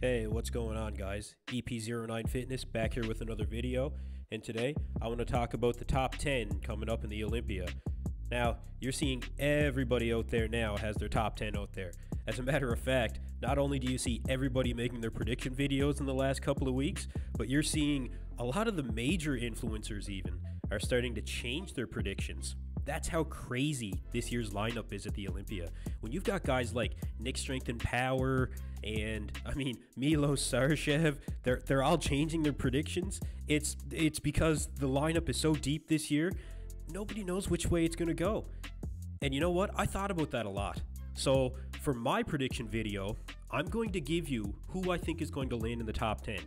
Hey, what's going on, guys? EP09 Fitness back here with another video, and today I want to talk about the top 10 coming up in the Olympia. Now, you're seeing everybody out there now has their top 10 out there. As a matter of fact, not only do you see everybody making their prediction videos in the last couple of weeks, but you're seeing a lot of the major influencers even are starting to change their predictions. That's how crazy this year's lineup is at the Olympia. When you've got guys like Nick Strength and Power and I mean Milo Sarcev, they're they're all changing their predictions. It's it's because the lineup is so deep this year, nobody knows which way it's gonna go. And you know what? I thought about that a lot. So for my prediction video, I'm going to give you who I think is going to land in the top 10.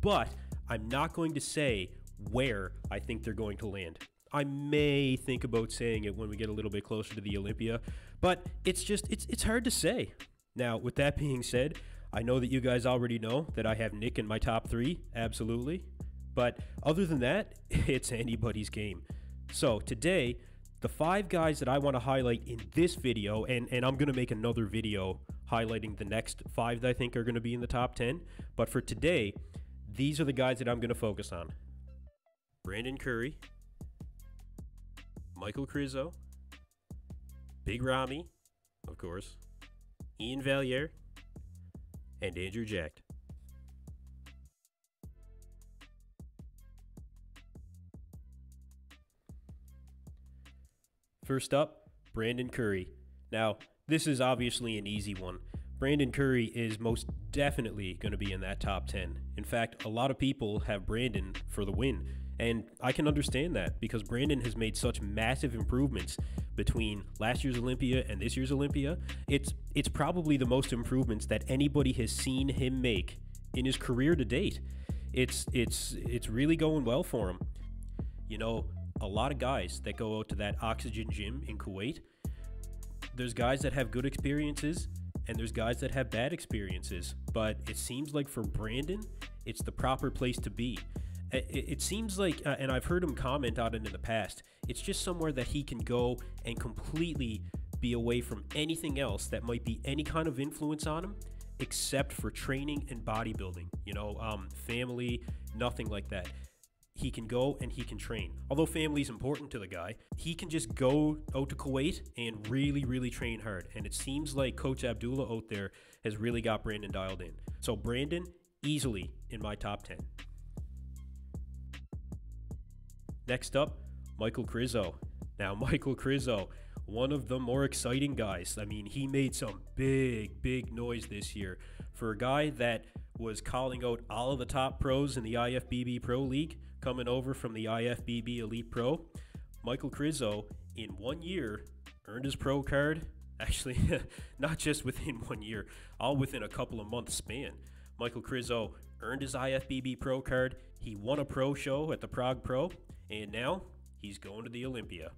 But I'm not going to say where I think they're going to land. I may think about saying it when we get a little bit closer to the Olympia, but it's just it's it's hard to say. Now, with that being said, I know that you guys already know that I have Nick in my top 3, absolutely. But other than that, it's anybody's game. So, today, the five guys that I want to highlight in this video, and, and I'm going to make another video highlighting the next five that I think are going to be in the top 10. But for today, these are the guys that I'm going to focus on Brandon Curry, Michael Krizo, Big Ramy, of course, Iain Valliere, and Andrew Jacked. First up, Brandon Curry. Now, this is obviously an easy one. Brandon Curry is most definitely going to be in that top 10. In fact, a lot of people have Brandon for the win. And I can understand that because Brandon has made such massive improvements between last year's Olympia and this year's Olympia. It's it's probably the most improvements that anybody has seen him make in his career to date. It's it's it's really going well for him. You know, a lot of guys that go out to that oxygen gym in Kuwait, there's guys that have good experiences and there's guys that have bad experiences. But it seems like for Brandon, it's the proper place to be it, it seems like, uh, and I've heard him comment on it in the past, it's just somewhere that he can go and completely be away from anything else that might be any kind of influence on him except for training and bodybuilding. You know, um, family, nothing like that. He can go and he can train. Although family is important to the guy, he can just go out to Kuwait and really, really train hard. And it seems like Coach Abdullah out there has really got Brandon dialed in. So, Brandon, easily in my top 10. Next up, Michael Krizo. Now, Michael Krizo, one of the more exciting guys. I mean, he made some big, big noise this year. For a guy that was calling out all of the top pros in the IFBB Pro League coming over from the IFBB Elite Pro, Michael Krizo, in one year, earned his pro card. Actually, not just within one year, all within a couple of months span. Michael Krizo earned his IFBB Pro card. He won a pro show at the Prague Pro, and now he's going to the Olympia.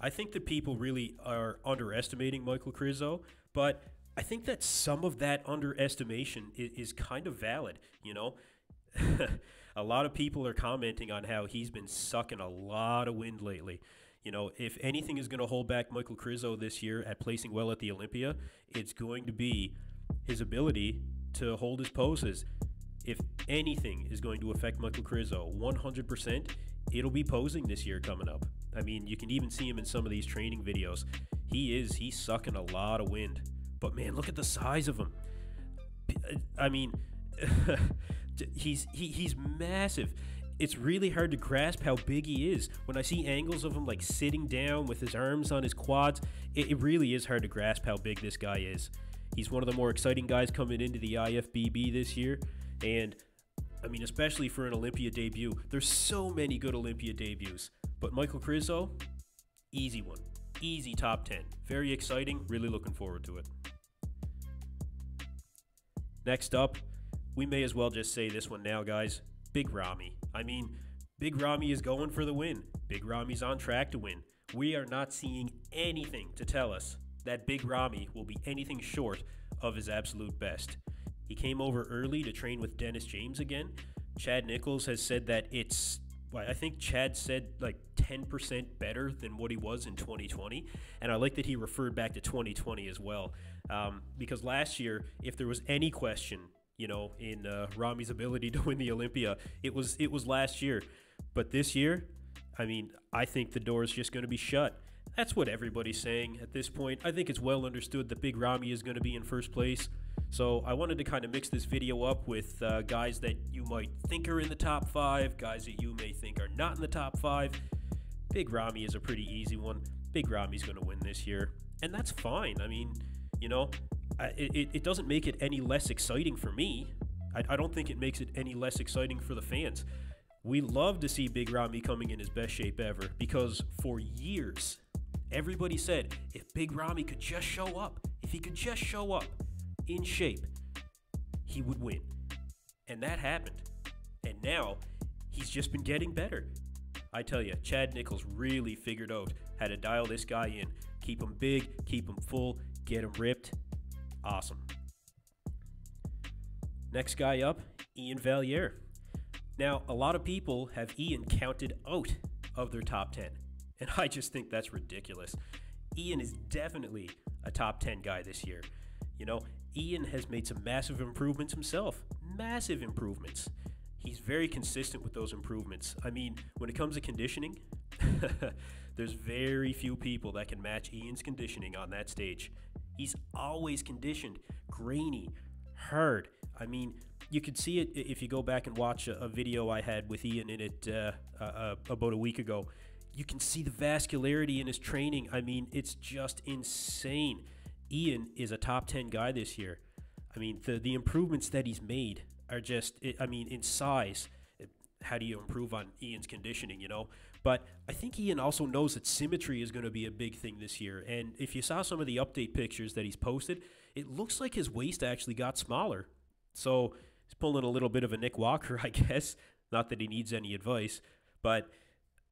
I think that people really are underestimating Michael Krizo, but I think that some of that underestimation is, is kind of valid. You know, a lot of people are commenting on how he's been sucking a lot of wind lately. You know, if anything is going to hold back Michael Krizo this year at placing well at the Olympia, it's going to be his ability to hold his poses if anything is going to affect Michael Krizo 100%, it'll be posing this year coming up. I mean, you can even see him in some of these training videos. He is, he's sucking a lot of wind. But man, look at the size of him. I mean, he's he, he's massive. It's really hard to grasp how big he is. When I see angles of him like sitting down with his arms on his quads, it, it really is hard to grasp how big this guy is. He's one of the more exciting guys coming into the IFBB this year. And I mean, especially for an Olympia debut, there's so many good Olympia debuts. But Michael Krizo, easy one. Easy top 10. Very exciting. Really looking forward to it. Next up, we may as well just say this one now, guys. Big Ramy. I mean, Big Ramy is going for the win. Big Ramy's on track to win. We are not seeing anything to tell us that Big Ramy will be anything short of his absolute best. He came over early to train with Dennis James again. Chad Nicholls has said that it's, I think Chad said like 10% better than what he was in 2020. And I like that he referred back to 2020 as well. Um, because last year, if there was any question, you know, in uh, Ramy's ability to win the Olympia, it was it was last year. But this year, I mean, I think the door is just going to be shut. That's what everybody's saying at this point. I think it's well understood that Big Ramy is going to be in first place. So I wanted to kind of mix this video up with uh, guys that you might think are in the top five, guys that you may think are not in the top five. Big Ramy is a pretty easy one. Big Ramy's going to win this year, and that's fine. I mean, you know, it, it doesn't make it any less exciting for me. I, I don't think it makes it any less exciting for the fans. We love to see Big Ramy coming in his best shape ever because for years, everybody said if Big Ramy could just show up, if he could just show up, in shape, he would win. And that happened. And now he's just been getting better. I tell you, Chad Nicholls really figured out how to dial this guy in. Keep him big, keep him full, get him ripped. Awesome. Next guy up, Iain Valliere. Now, a lot of people have Iain counted out of their top 10, and I just think that's ridiculous. Iain is definitely a top 10 guy this year. You know, Iain has made some massive improvements himself. Massive improvements. He's very consistent with those improvements. I mean, when it comes to conditioning, there's very few people that can match Iain's conditioning on that stage. He's always conditioned, grainy, hard. I mean, you could see it if you go back and watch a, a video I had with Iain in it uh, uh, about a week ago. You can see the vascularity in his training. I mean, it's just insane. Iain is a top 10 guy this year. I mean, the, the improvements that he's made are just, I mean, in size. How do you improve on Iain's conditioning, you know? But I think Iain also knows that symmetry is going to be a big thing this year. And if you saw some of the update pictures that he's posted, it looks like his waist actually got smaller. So he's pulling a little bit of a Nick Walker, I guess. Not that he needs any advice. But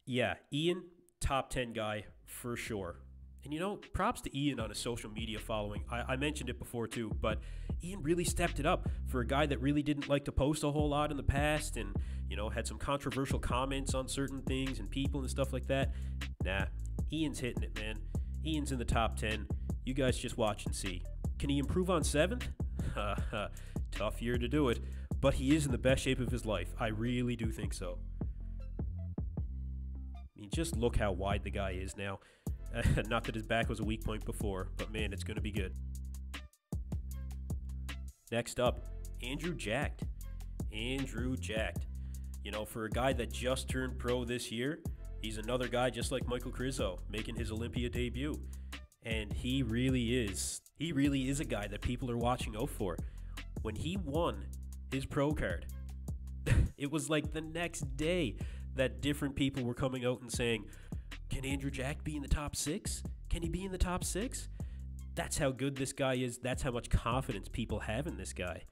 yeah, Iain, top 10 guy for sure. And you know, props to Iain on his social media following. I, I, mentioned it before too, but Iain really stepped it up for a guy that really didn't like to post a whole lot in the past and, you know, had some controversial comments on certain things and people and stuff like that. Nah, Iain's hitting it, man. Iain's in the top 10. You guys just watch and see. Can he improve on seventh? Tough year to do it, but he is in the best shape of his life. I really do think so. Mean, just look how wide the guy is now. Not that his back was a weak point before, but man, it's going to be good. Next up, Andrew Jacked. Andrew Jacked. You know, for a guy that just turned pro this year, he's another guy just like Michael Krizo making his Olympia debut. And he really is, he really is a guy that people are watching out for. When he won his pro card, it was like the next day that different people were coming out and saying, can Andrew Jacked be in the top six? Can he be in the top six? That's how good this guy is. That's how much confidence people have in this guy.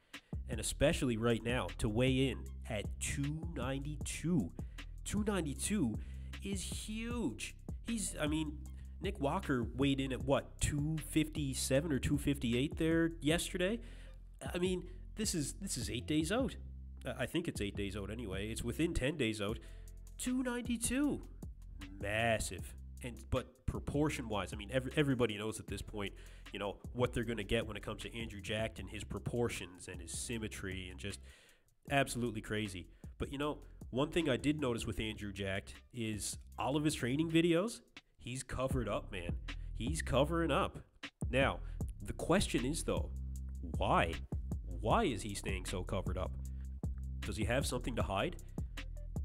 And especially right now, to weigh in at 292. 292 is huge. He's, I mean, Nick Walker weighed in at what, 257 or 258 there yesterday? I mean, this is this is eight days out. I think it's eight days out anyway. It's within 10 days out. 292 massive. And but proportion wise, I mean, every, everybody knows at this point, you know, what they're going to get when it comes to Andrew Jackson, and his proportions and his symmetry and just absolutely crazy. But you know, one thing I did notice with Andrew Jacked is all of his training videos, he's covered up, man. He's covering up. Now, the question is though, why? Why is he staying so covered up? Does he have something to hide?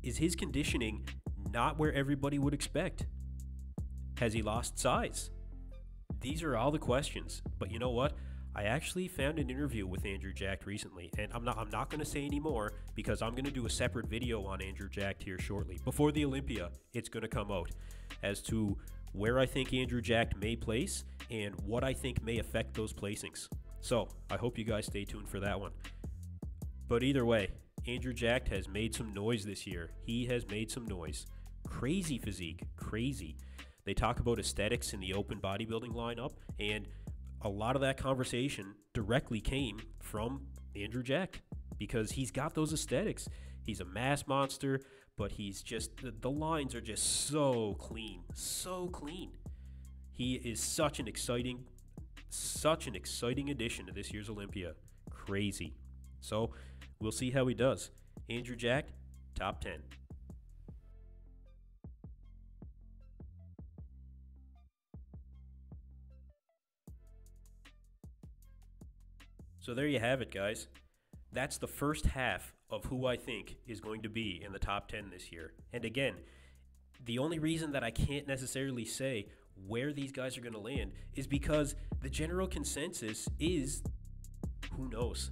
Is his conditioning not where everybody would expect. Has he lost size? These are all the questions. But you know what? I actually found an interview with Andrew Jacked recently, and I'm not I'm not going to say any more because I'm going to do a separate video on Andrew Jacked here shortly. Before the Olympia, it's going to come out as to where I think Andrew Jacked may place and what I think may affect those placings. So, I hope you guys stay tuned for that one. But either way, Andrew Jacked has made some noise this year. He has made some noise. Crazy physique, crazy. They talk about aesthetics in the open bodybuilding lineup, and a lot of that conversation directly came from Andrew Jacked because he's got those aesthetics. He's a mass monster, but he's just the, lines are just so clean, so clean. He is such an exciting, such an exciting addition to this year's Olympia. Crazy. So we'll see how he does. Andrew Jacked, top 10. So there you have it, guys. That's the first half of who I think is going to be in the top 10 this year. And again, the only reason that I can't necessarily say where these guys are going to land is because the general consensus is who knows.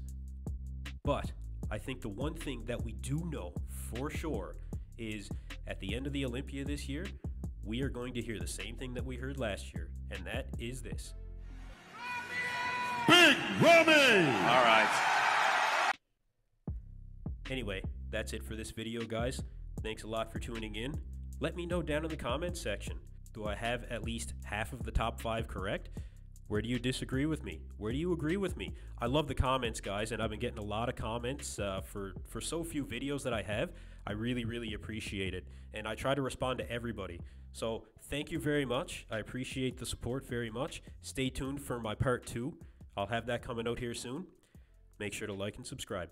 But I think the one thing that we do know for sure is at the end of the Olympia this year, we are going to hear the same thing that we heard last year, and that is this. Big Ramy! All right. Anyway, that's it for this video, guys. Thanks a lot for tuning in. Let me know down in the comments section. Do I have at least half of the top five correct? Where do you disagree with me? Where do you agree with me? I love the comments, guys, and I've been getting a lot of comments uh, for for so few videos that I have. I really, really appreciate it, and I try to respond to everybody. So thank you very much. I appreciate the support very much. Stay tuned for my part two. I'll have that coming out here soon. Make sure to like and subscribe.